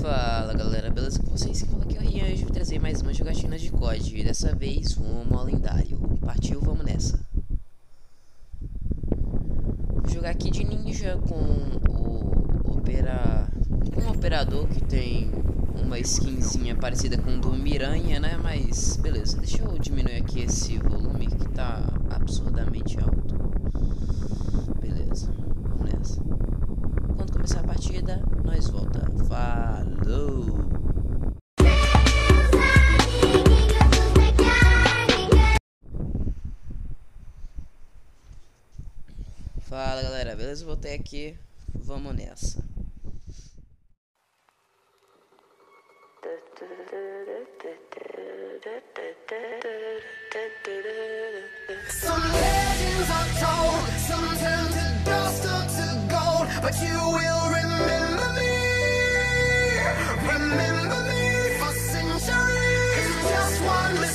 Fala galera, beleza com vocês? Fala aqui é o Rian e vou trazer mais uma jogatina de COD, dessa vez rumo ao lendário. Partiu, vamos nessa. Vou jogar aqui de ninja com o opera... com um operador que tem uma skinzinha parecida com do Miranha, né? Mas beleza, deixa eu diminuir aqui esse volume que tá absurdamente alto. começar partida, nós volta. Falou! Fala galera, beleza? Voltei aqui, vamos nessa. Some legends are told, sometimes but you will remember me. Remember me for centuries. Just one.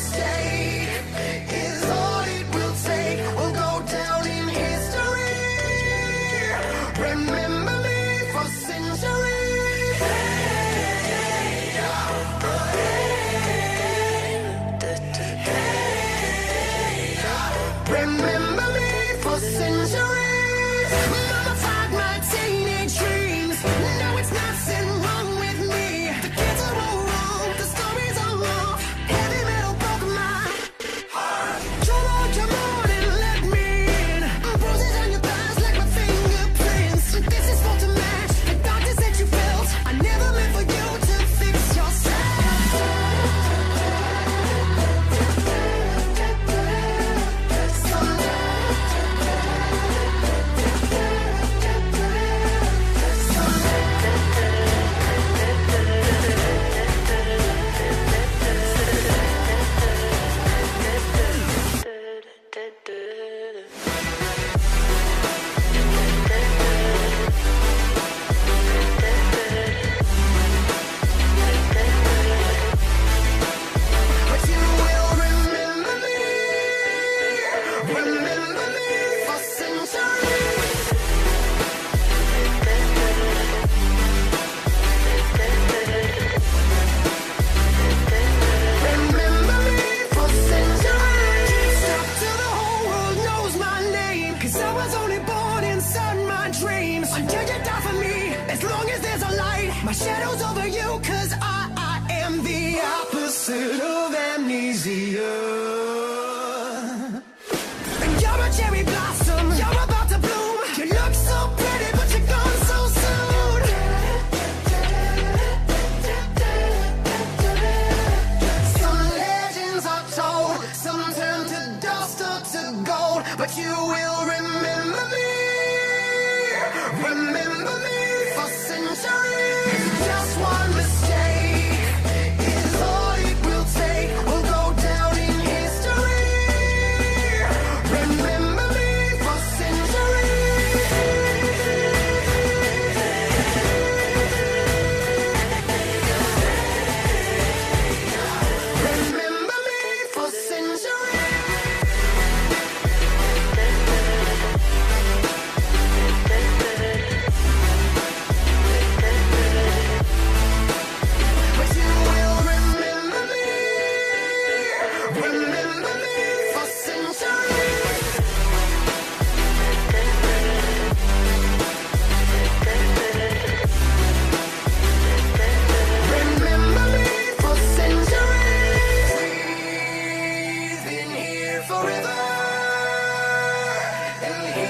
Hell yeah.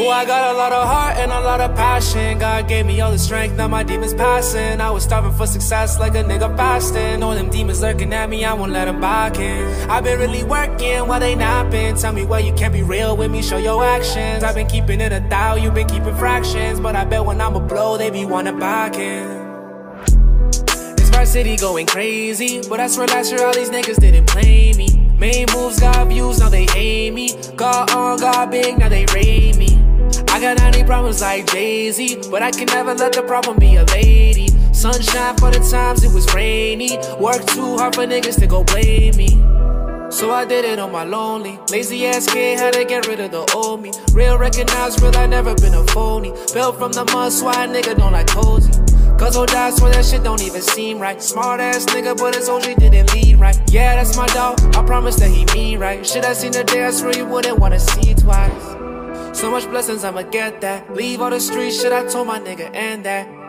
Boy, I got a lot of heart and a lot of passion. God gave me all the strength, now my demons passing. I was starving for success like a nigga fasting. All them demons lurking at me, I won't let them back in. I've been really working while they napping. Tell me why you can't be real with me, show your actions. I've been keeping it a thou, you've been keeping fractions. But I bet when I'm a blow, they be wanna back in. City going crazy. But I swear last year all these niggas didn't play me. Main moves got views, now they hate me. Got on, got big, now they rate got 90 problems like Jay-Z, but I can never let the problem be a lady. Sunshine for the times it was rainy. Work too hard for niggas to go blame me. So I did it on my lonely. Lazy ass kid had to get rid of the old me. Real recognize real, I never been a phony. Built from the mud, so I nigga don't like cozy. Cause old die, swear that shit don't even seem right. Smart ass nigga, but his OG didn't lead right. Yeah, that's my dog. I promise that he mean right. Shit I seen the day, I swear you wouldn't wanna see twice. So much blessings, I'ma get that. Leave all the street shit, I told my nigga, and that.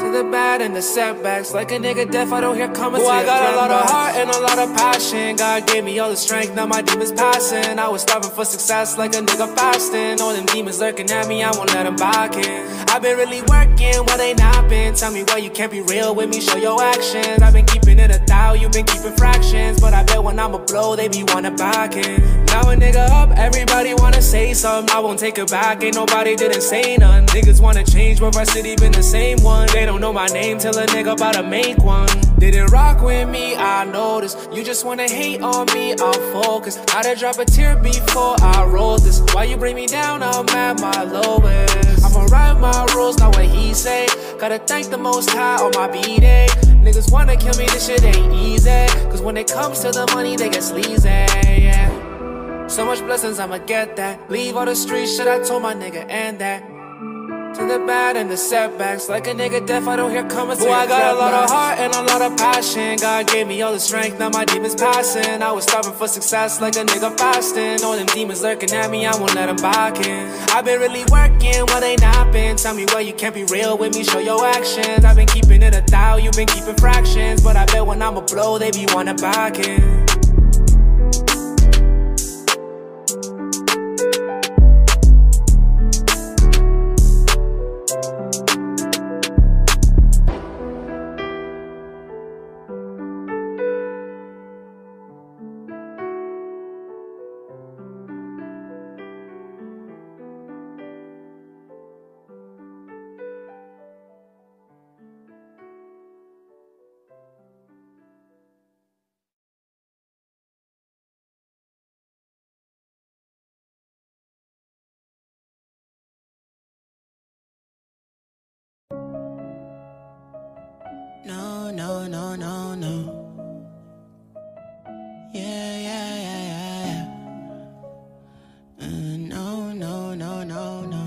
To the bad and the setbacks, like a nigga deaf, I don't hear comments. Boy, I got a lot of heart and a lot of passion. God gave me all the strength, now my demons passing. I was starving for success, like a nigga fasting. All them demons lurking at me, I won't let them back in. I've been really working while they napping. Tell me why you can't be real with me, show your actions. I've been keeping it a thou, you've been keeping fractions. But I bet when I'm a blow, they be wanna back in. Now a nigga up, everybody wanna say something. I won't take it back, ain't nobody didn't say none. Niggas wanna change, but our city been the same one. They don't know my name till a nigga about to make one. Didn't rock with me, I noticed. You just wanna hate on me, I'll focus. To drop a tear before I roll this. Why you bring me down, I'm at my lowest. I'ma write my rules, not what he say. Gotta thank the most high on my B-day. Niggas wanna kill me, this shit ain't easy. Cause when it comes to the money, they get sleazy, yeah. So much blessings, I'ma get that. Leave all the street shit, I told my nigga, and that. To the bad and the setbacks, like a nigga deaf, I don't hear comments. Boy, I got a lot of heart and a lot of passion. God gave me all the strength, now my demons passing. I was starving for success, like a nigga fasting. All them demons lurking at me, I won't let them back in. I've been really working while they napping. Tell me why you can't be real with me, show your actions. I've been keeping it a thou, you've been keeping fractions. But I bet when I'm a blow, they be wanna back in. No, no, no, no. Yeah, yeah, yeah, yeah, yeah. Uh, no, no, no, no, no.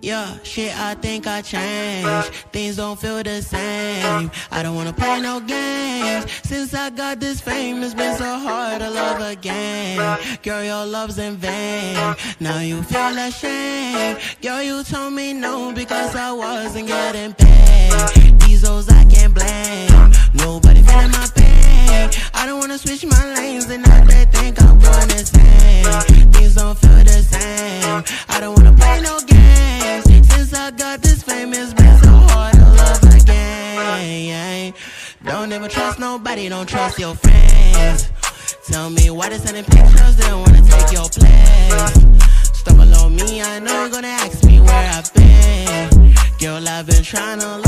Yeah, shit, I think I changed. Things don't feel the same. I don't wanna play no games. Since I got this fame, it's been so hard to love again. Girl, your love's in vain. Now you feel ashamed. Girl, you told me no because I wasn't getting paid. Hoes I can't blame. Nobody feeling my pain. I don't wanna switch my lanes and now they think I'm going insane. Things don't feel the same. I don't wanna play no games. Since I got this fame, it's been so hard to love again. Don't ever trust nobody, don't trust your friends. Tell me why they sending pictures, they don't wanna take your place. Stumble on me, I know you're gonna ask me where I've been. Girl, I've been trying to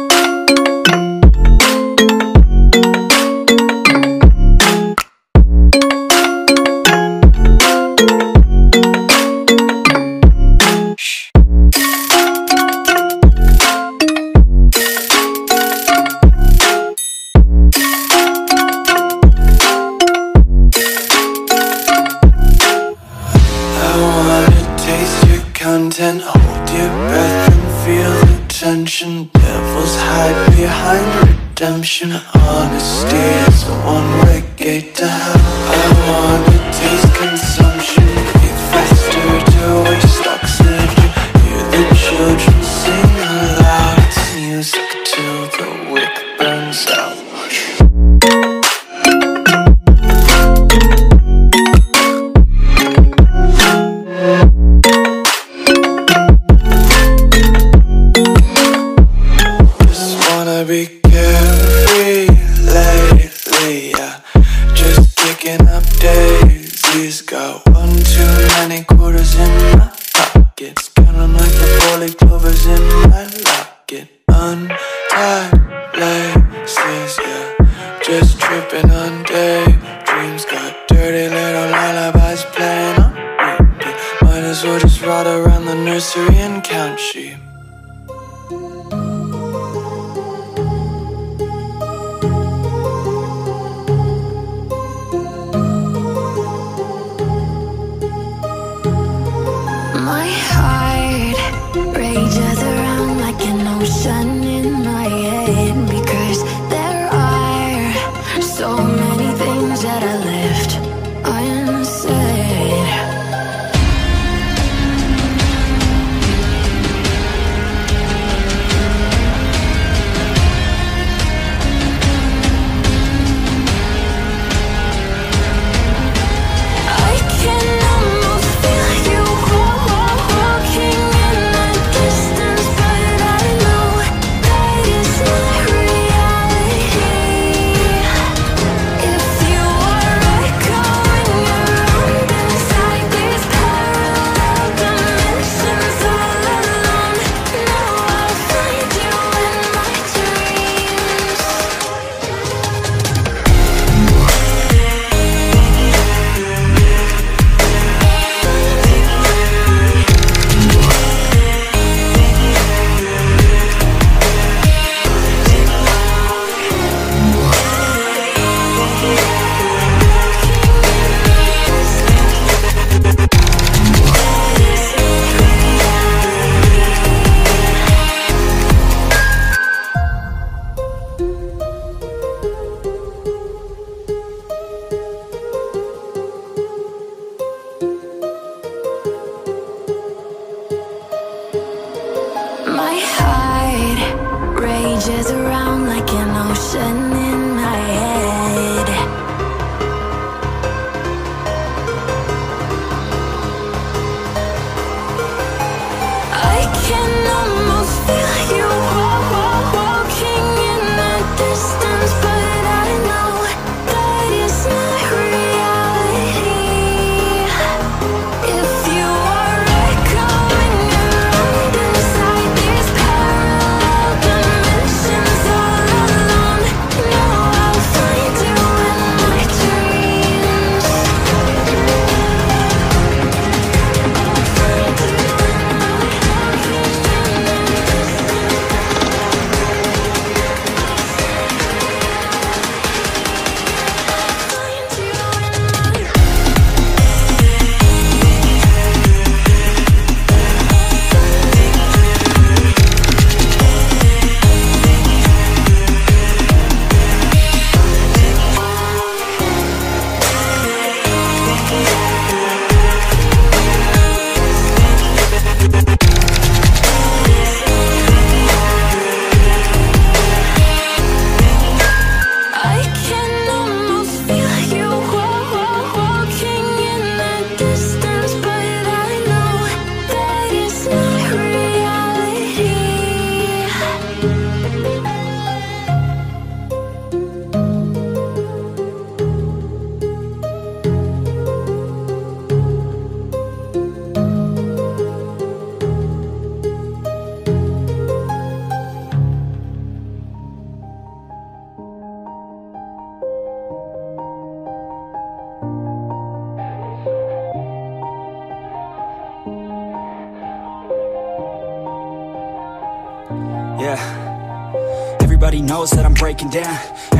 Breaking down.